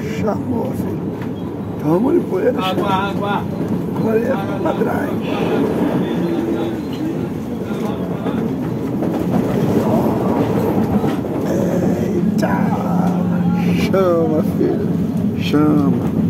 Chamou, filho. Então vamos de poeira. Água, água. Agora ele é pra trás. Eita! Chama, filho. Chama.